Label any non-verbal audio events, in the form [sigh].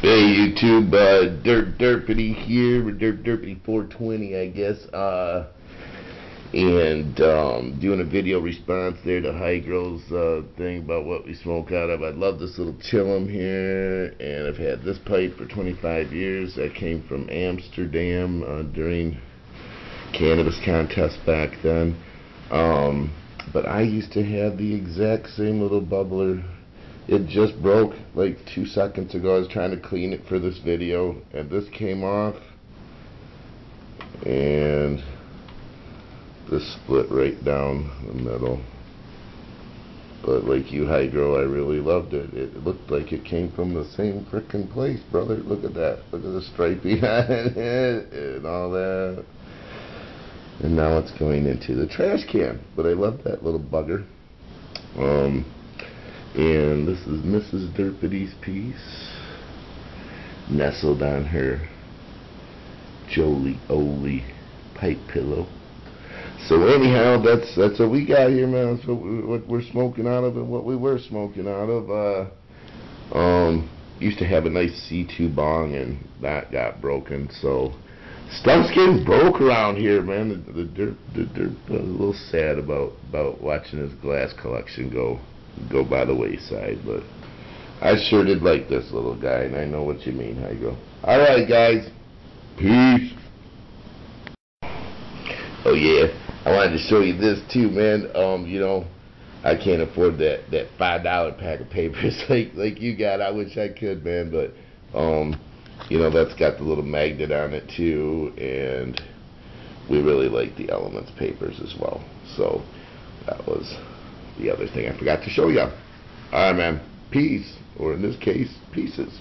Hey YouTube, uh, Derp Derpity here, Derp Derpity 420 I guess, uh, and um, doing a video response there to Hydro's uh, thing about what we smoke out of. I love this little chillum here, and I've had this pipe for 25 years. That came from Amsterdam uh, during cannabis contest back then. Um, but I used to have the exact same little bubbler it just broke like two seconds ago. I was trying to clean it for this video and this came off and this split right down the middle. But like you Hydro, I really loved it. It looked like it came from the same frickin' place, brother. Look at that. Look at the striping [laughs] on it and all that. And now it's going into the trash can. But I love that little bugger. Um, and this is Mrs. Derpity's piece, nestled on her Jolie Oly pipe pillow. So anyhow, that's that's what we got here, man. That's what, we, what we're smoking out of and what we were smoking out of. Uh, um, used to have a nice C2 bong, and that got broken. So stuff's getting broke around here, man. The, the dirt, the dirt. a little sad about about watching his glass collection go go by the wayside, but I sure did like this little guy, and I know what you mean, how you go. Alright, guys. Peace. Oh, yeah. I wanted to show you this, too, man. Um, you know, I can't afford that, that $5 pack of papers [laughs] like, like you got. I wish I could, man, but, um, you know, that's got the little magnet on it, too, and we really like the Elements papers as well. So, that was the other thing I forgot to show you. Alright, man. Peace. Or in this case, pieces.